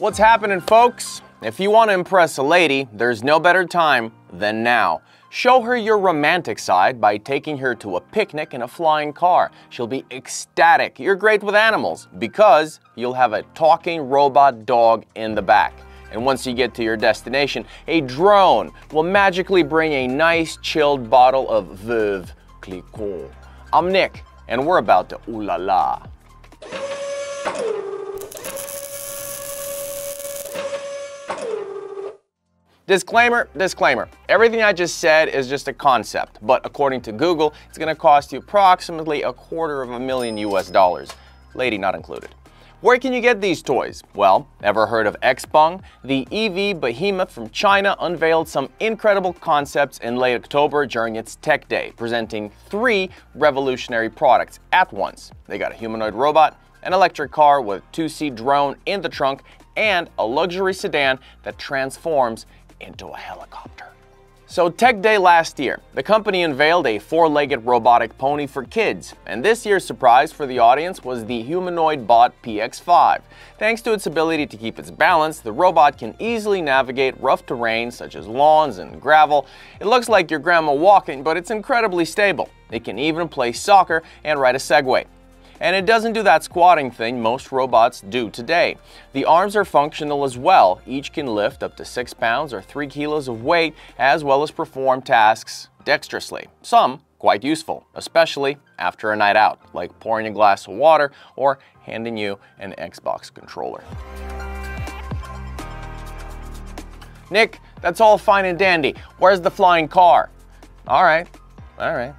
What's happening, folks? If you want to impress a lady, there's no better time than now. Show her your romantic side by taking her to a picnic in a flying car. She'll be ecstatic. You're great with animals because you'll have a talking robot dog in the back. And once you get to your destination, a drone will magically bring a nice chilled bottle of Veuve Clicquot. I'm Nick, and we're about to ooh la la. Disclaimer, disclaimer. Everything I just said is just a concept, but according to Google, it's going to cost you approximately a quarter of a million US dollars, lady not included. Where can you get these toys? Well, ever heard of XPeng? The EV behemoth from China unveiled some incredible concepts in late October during its Tech Day, presenting three revolutionary products at once. They got a humanoid robot, an electric car with two-seat drone in the trunk, and a luxury sedan that transforms into a helicopter. So Tech Day last year, the company unveiled a four-legged robotic pony for kids, and this year's surprise for the audience was the humanoid bot PX5. Thanks to its ability to keep its balance, the robot can easily navigate rough terrain such as lawns and gravel. It looks like your grandma walking, but it's incredibly stable. It can even play soccer and ride a Segway and it doesn't do that squatting thing most robots do today. The arms are functional as well. Each can lift up to 6 pounds or 3 kilos of weight, as well as perform tasks dexterously. Some quite useful, especially after a night out, like pouring a glass of water or handing you an Xbox controller. Nick, that's all fine and dandy. Where's the flying car? All right, all right.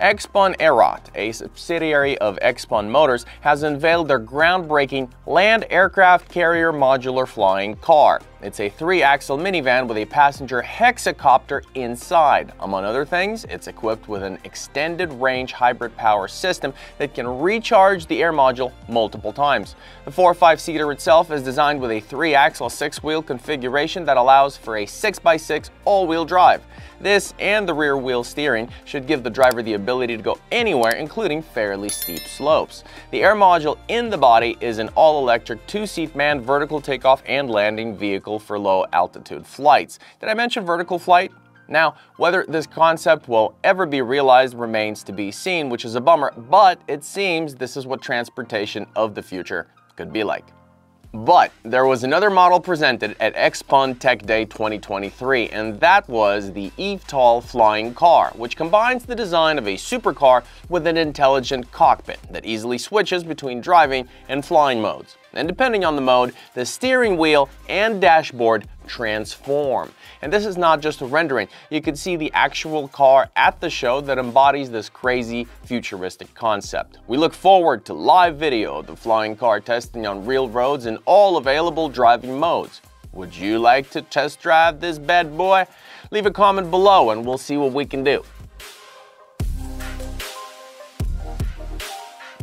XPeng AeroHT, a subsidiary of XPeng Motors, has unveiled their groundbreaking land aircraft carrier modular flying car. It's a three-axle minivan with a passenger hexacopter inside. Among other things, it's equipped with an extended range hybrid power system that can recharge the air module multiple times. The 4-5-seater itself is designed with a three-axle six-wheel configuration that allows for a 6x6 all-wheel drive. This and the rear wheel steering should give the driver the ability to go anywhere, including fairly steep slopes. The air module in the body is an all-electric two-seat manned vertical takeoff and landing vehicle for low altitude flights. Did I mention vertical flight? Now, whether this concept will ever be realized remains to be seen, which is a bummer, but it seems this is what transportation of the future could be like. But there was another model presented at XPeng Tech Day 2023, and that was the eVTOL flying car, which combines the design of a supercar with an intelligent cockpit that easily switches between driving and flying modes. And depending on the mode, the steering wheel and dashboard transform. And this is not just a rendering, you can see the actual car at the show that embodies this crazy futuristic concept. We look forward to live video of the flying car testing on real roads in all available driving modes. Would you like to test drive this bad boy? Leave a comment below and we'll see what we can do.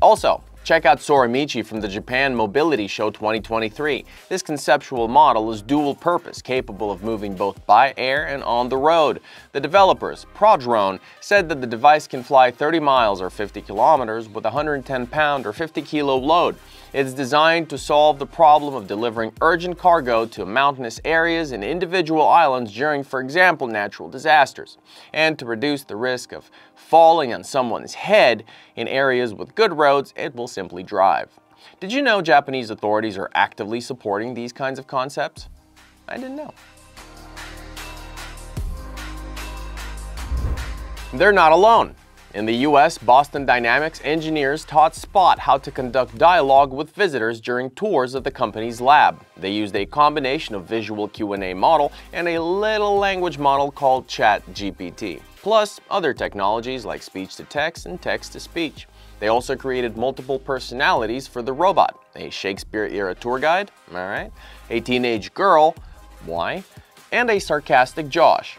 Also, Check out Soramichi from the Japan Mobility Show 2023. This conceptual model is dual purpose, capable of moving both by air and on the road. The developers, Prodrone, said that the device can fly 30 miles or 50 kilometers with a 110 pound or 50 kilo load. It's designed to solve the problem of delivering urgent cargo to mountainous areas and individual islands during, for example, natural disasters, and to reduce the risk of falling on someone's head in areas with good roads, it will simply drive. Did you know Japanese authorities are actively supporting these kinds of concepts? I didn't know. They're not alone. In the US, Boston Dynamics engineers taught Spot how to conduct dialogue with visitors during tours of the company's lab. They used a combination of visual Q&A model and a little language model called ChatGPT, plus other technologies like speech-to-text and text-to-speech. They also created multiple personalities for the robot, a Shakespeare-era tour guide, alright, a teenage girl, why, and a sarcastic Josh,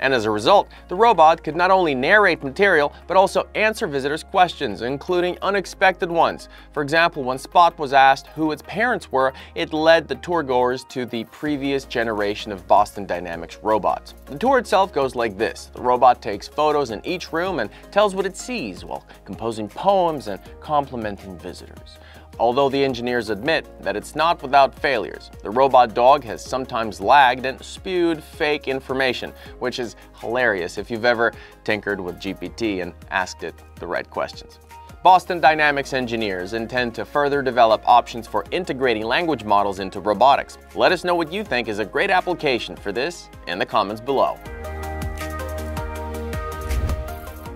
and as a result, the robot could not only narrate material, but also answer visitors' questions, including unexpected ones. For example, when Spot was asked who its parents were, it led the tourgoers to the previous generation of Boston Dynamics robots. The tour itself goes like this. The robot takes photos in each room and tells what it sees while composing poems and complimenting visitors. Although the engineers admit that it's not without failures. The robot dog has sometimes lagged and spewed fake information, which is hilarious if you've ever tinkered with GPT and asked it the right questions. Boston Dynamics engineers intend to further develop options for integrating language models into robotics. Let us know what you think is a great application for this in the comments below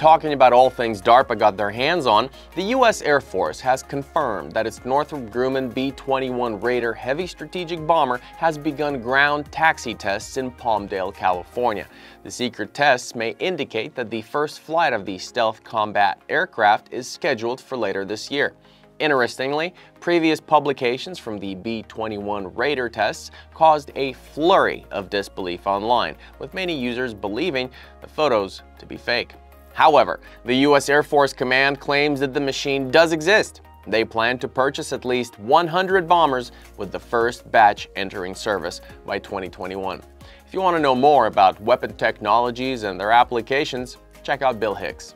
talking about all things DARPA got their hands on, the U.S. Air Force has confirmed that its Northrop Grumman B-21 Raider heavy strategic bomber has begun ground taxi tests in Palmdale, California. The secret tests may indicate that the first flight of the stealth combat aircraft is scheduled for later this year. Interestingly, previous publications from the B-21 Raider tests caused a flurry of disbelief online, with many users believing the photos to be fake. However, the U.S. Air Force Command claims that the machine does exist. They plan to purchase at least 100 bombers with the first batch entering service by 2021. If you want to know more about weapon technologies and their applications, check out Bill Hicks.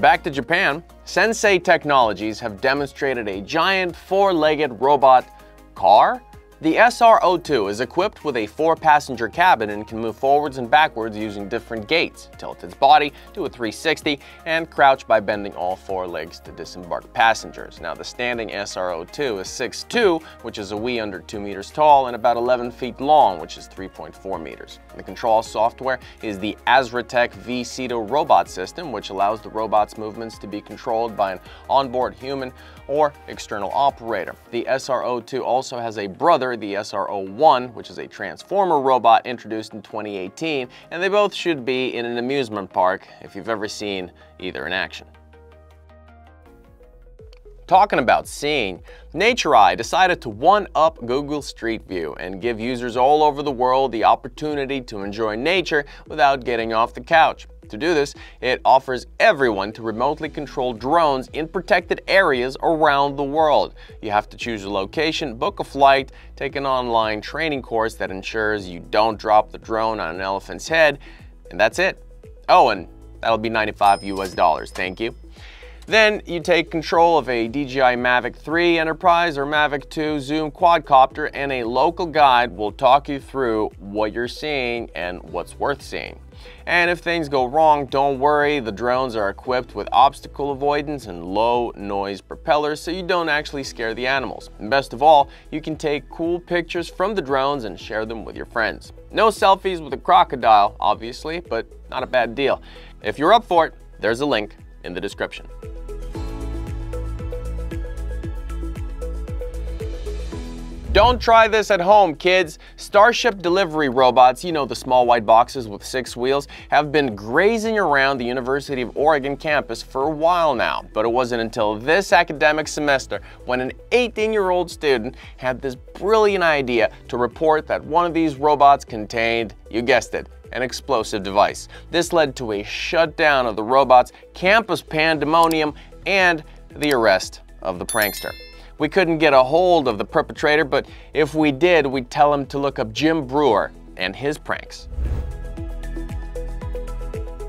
Back to Japan, Sensei Technologies have demonstrated a giant four-legged robot car the SR-02 is equipped with a four-passenger cabin and can move forwards and backwards using different gaits, tilt its body, do a 360, and crouch by bending all four legs to disembark passengers. Now, the standing SR-02 is 6'2", which is a wee under 2 meters tall, and about 11 feet long, which is 3.4 meters. The control software is the Asratec V-Sido robot system, which allows the robot's movements to be controlled by an onboard human or external operator. The SR-02 also has a brother, the SR-01, which is a transformer robot introduced in 2018, and they both should be in an amusement park if you've ever seen either in action. Talking about seeing, NatureEye decided to one-up Google Street View and give users all over the world the opportunity to enjoy nature without getting off the couch. To do this, it offers everyone to remotely control drones in protected areas around the world. You have to choose a location, book a flight, take an online training course that ensures you don't drop the drone on an elephant's head, and that's it. Oh, and that'll be 95 US dollars, thank you. Then you take control of a DJI Mavic 3 Enterprise or Mavic 2 Zoom quadcopter and a local guide will talk you through what you're seeing and what's worth seeing. And if things go wrong, don't worry, the drones are equipped with obstacle avoidance and low noise propellers so you don't actually scare the animals. And best of all, you can take cool pictures from the drones and share them with your friends. No selfies with a crocodile, obviously, but not a bad deal. If you're up for it, there's a link in the description. Don't try this at home, kids. Starship delivery robots, you know the small white boxes with six wheels, have been grazing around the University of Oregon campus for a while now. But it wasn't until this academic semester when an 18-year-old student had this brilliant idea to report that one of these robots contained, you guessed it, an explosive device. This led to a shutdown of the robot's campus pandemonium and the arrest of the prankster. We couldn't get a hold of the perpetrator, but if we did, we'd tell him to look up Jim Brewer and his pranks.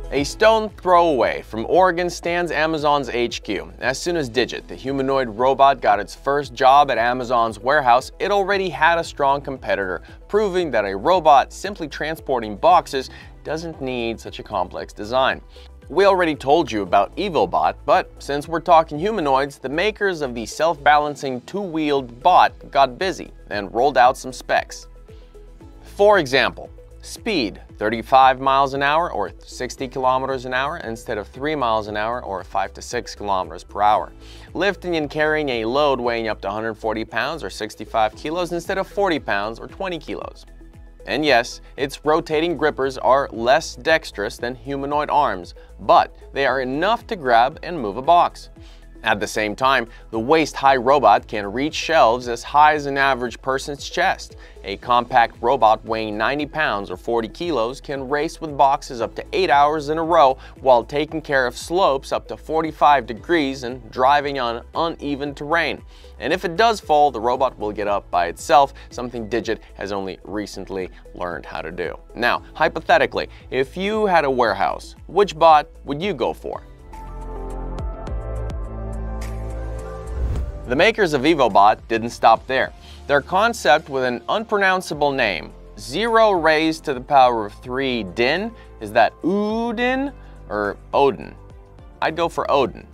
A stone throw away from Oregon stands Amazon's HQ. As soon as Digit, the humanoid robot, got its first job at Amazon's warehouse, it already had a strong competitor, proving that a robot simply transporting boxes doesn't need such a complex design. We already told you about EvoBot, but since we're talking humanoids, the makers of the self-balancing two-wheeled bot got busy and rolled out some specs. For example, speed 35 miles an hour or 60 kilometers an hour instead of 3 miles an hour or 5 to 6 kilometers per hour. Lifting and carrying a load weighing up to 140 pounds or 65 kilos instead of 40 pounds or 20 kilos. And yes, its rotating grippers are less dexterous than humanoid arms, but they are enough to grab and move a box. At the same time, the waist-high robot can reach shelves as high as an average person's chest. A compact robot weighing 90 pounds or 40 kilos can race with boxes up to 8 hours in a row while taking care of slopes up to 45 degrees and driving on uneven terrain. And if it does fall, the robot will get up by itself, something Digit has only recently learned how to do. Now, hypothetically, if you had a warehouse, which bot would you go for? The makers of EvoBot didn't stop there. Their concept with an unpronounceable name, 0 raised to the power of 3 din, is that Udin or Odin? I'd go for Odin.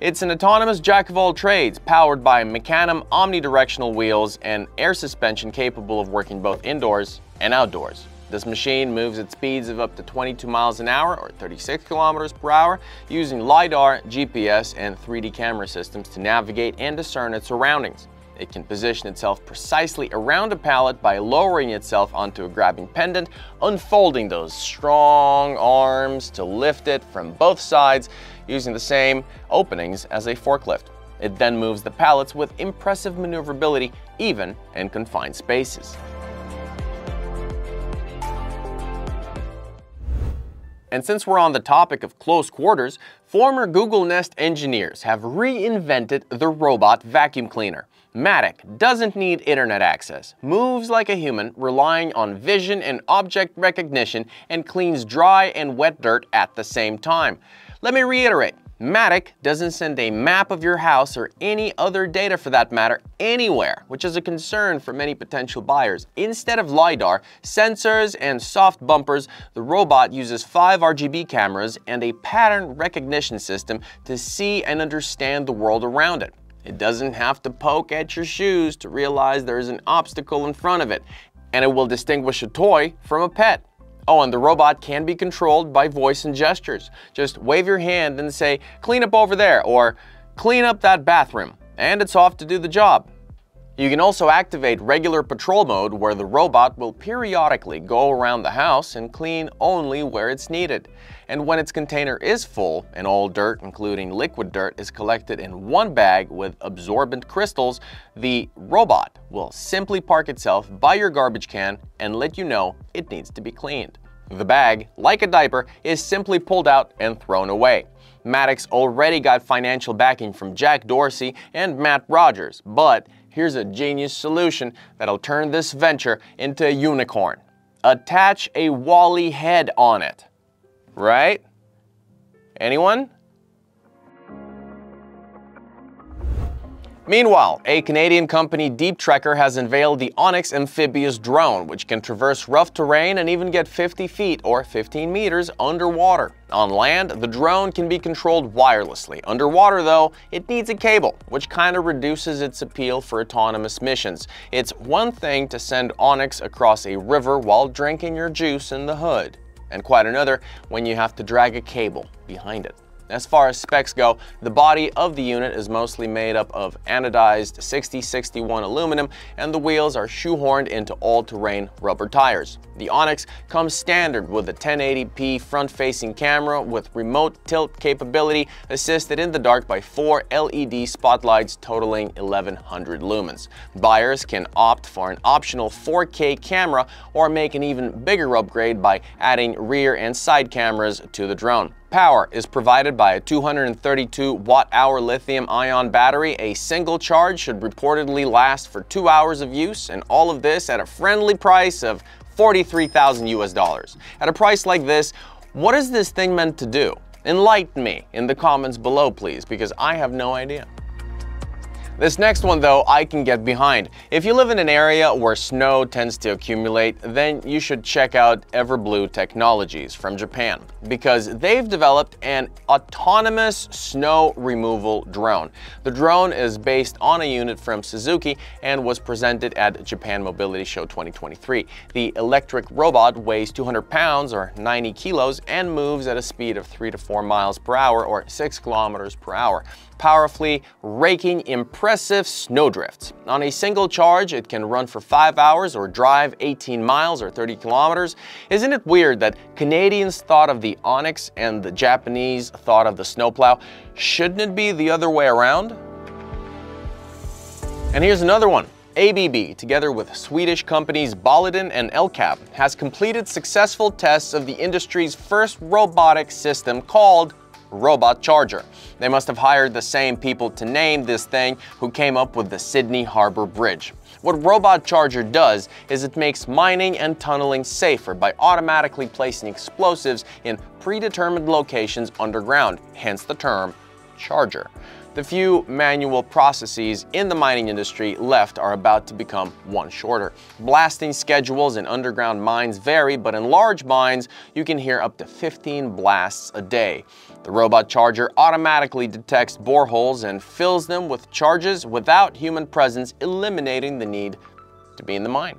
It's an autonomous jack of all trades powered by Mecanum omnidirectional wheels and air suspension capable of working both indoors and outdoors. This machine moves at speeds of up to 22 miles an hour or 36 kilometers per hour using LiDAR, GPS, and 3D camera systems to navigate and discern its surroundings. It can position itself precisely around a pallet by lowering itself onto a grabbing pendant, unfolding those strong arms to lift it from both sides using the same openings as a forklift. It then moves the pallets with impressive maneuverability even in confined spaces. And since we're on the topic of close quarters, former Google Nest engineers have reinvented the robot vacuum cleaner. Matic doesn't need internet access, moves like a human, relying on vision and object recognition, and cleans dry and wet dirt at the same time. Let me reiterate, Matic doesn't send a map of your house or any other data for that matter anywhere, which is a concern for many potential buyers. Instead of LiDAR, sensors, and soft bumpers, the robot uses five RGB cameras and a pattern recognition system to see and understand the world around it. It doesn't have to poke at your shoes to realize there is an obstacle in front of it, and it will distinguish a toy from a pet. Oh, and the robot can be controlled by voice and gestures. Just wave your hand and say, clean up over there, or clean up that bathroom, and it's off to do the job. You can also activate regular patrol mode where the robot will periodically go around the house and clean only where it's needed. And when its container is full and all dirt, including liquid dirt, is collected in one bag with absorbent crystals, the robot will simply park itself by your garbage can and let you know it needs to be cleaned. The bag, like a diaper, is simply pulled out and thrown away. Matic's already got financial backing from Jack Dorsey and Matt Rogers, but here's a genius solution that'll turn this venture into a unicorn. Attach a WALL-E head on it. Right? Anyone? Meanwhile, a Canadian company Deep Trekker has unveiled the Onyx amphibious drone, which can traverse rough terrain and even get 50 feet or 15 meters underwater. On land, the drone can be controlled wirelessly. Underwater, though, it needs a cable, which kind of reduces its appeal for autonomous missions. It's one thing to send Onyx across a river while drinking your juice in the hood, and quite another when you have to drag a cable behind it. As far as specs go, the body of the unit is mostly made up of anodized 6061 aluminum and the wheels are shoehorned into all-terrain rubber tires. The Onyx comes standard with a 1080p front-facing camera with remote tilt capability assisted in the dark by four LED spotlights totaling 1100 lumens. Buyers can opt for an optional 4K camera or make an even bigger upgrade by adding rear and side cameras to the drone. Power is provided by a 232 watt-hour lithium-ion battery. A single charge should reportedly last for two hours of use, and all of this at a friendly price of 43,000 US dollars. At a price like this, what is this thing meant to do? Enlighten me in the comments below, please, because I have no idea. This next one though, I can get behind. If you live in an area where snow tends to accumulate, then you should check out Everblue Technologies from Japan because they've developed an autonomous snow removal drone. The drone is based on a unit from Suzuki and was presented at Japan Mobility Show 2023. The electric robot weighs 200 pounds or 90 kilos and moves at a speed of 3 to 4 miles per hour or 6 kilometers per hour powerfully raking impressive snowdrifts. On a single charge, it can run for 5 hours or drive 18 miles or 30 kilometers. Isn't it weird that Canadians thought of the Onyx and the Japanese thought of the snowplow? Shouldn't it be the other way around? And here's another one. ABB, together with Swedish companies Boliden and Elkab, has completed successful tests of the industry's first robotic system called Robot Charger. They must have hired the same people to name this thing who came up with the Sydney Harbour Bridge. What Robot Charger does is it makes mining and tunneling safer by automatically placing explosives in predetermined locations underground, hence the term charger. The few manual processes in the mining industry left are about to become one shorter. Blasting schedules in underground mines vary, but in large mines, you can hear up to 15 blasts a day. The robot charger automatically detects boreholes and fills them with charges without human presence, eliminating the need to be in the mine.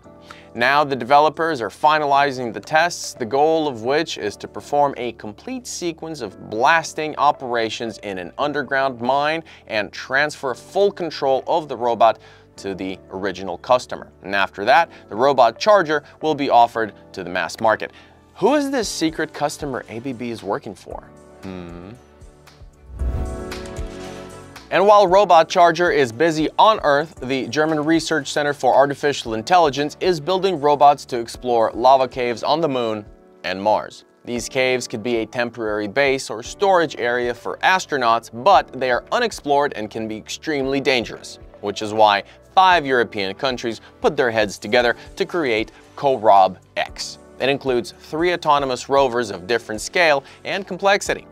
Now the developers are finalizing the tests, the goal of which is to perform a complete sequence of blasting operations in an underground mine and transfer full control of the robot to the original customer. And after that, the robot charger will be offered to the mass market. Who is this secret customer ABB is working for? Hmm. And while Robot Charger is busy on Earth, the German Research Center for Artificial Intelligence is building robots to explore lava caves on the Moon and Mars. These caves could be a temporary base or storage area for astronauts, but they are unexplored and can be extremely dangerous, which is why five European countries put their heads together to create CoRoB X. It includes three autonomous rovers of different scale and complexity.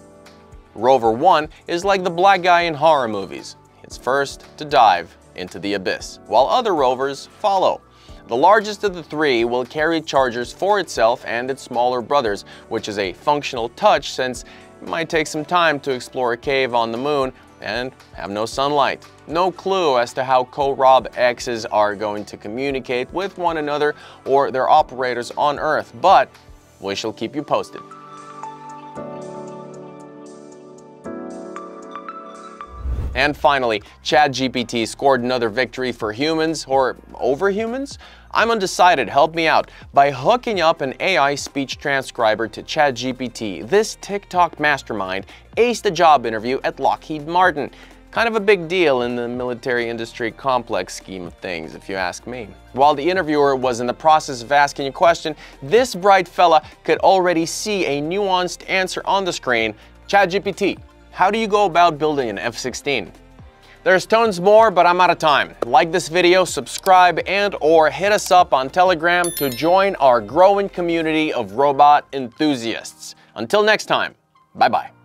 Rover 1 is like the black guy in horror movies. It's first to dive into the abyss, while other rovers follow. The largest of the three will carry chargers for itself and its smaller brothers, which is a functional touch since it might take some time to explore a cave on the moon and have no sunlight. No clue as to how CoRoB X's are going to communicate with one another or their operators on Earth, but we shall keep you posted. And finally, ChatGPT scored another victory for humans, or over humans? I'm undecided, help me out. By hooking up an AI speech transcriber to ChatGPT, this TikTok mastermind aced a job interview at Lockheed Martin. Kind of a big deal in the military industry complex scheme of things, if you ask me. While the interviewer was in the process of asking a question, this bright fella could already see a nuanced answer on the screen. ChatGPT, how do you go about building an F-16? There's tons more, but I'm out of time. Like this video, subscribe, and or hit us up on Telegram to join our growing community of robot enthusiasts. Until next time, bye-bye.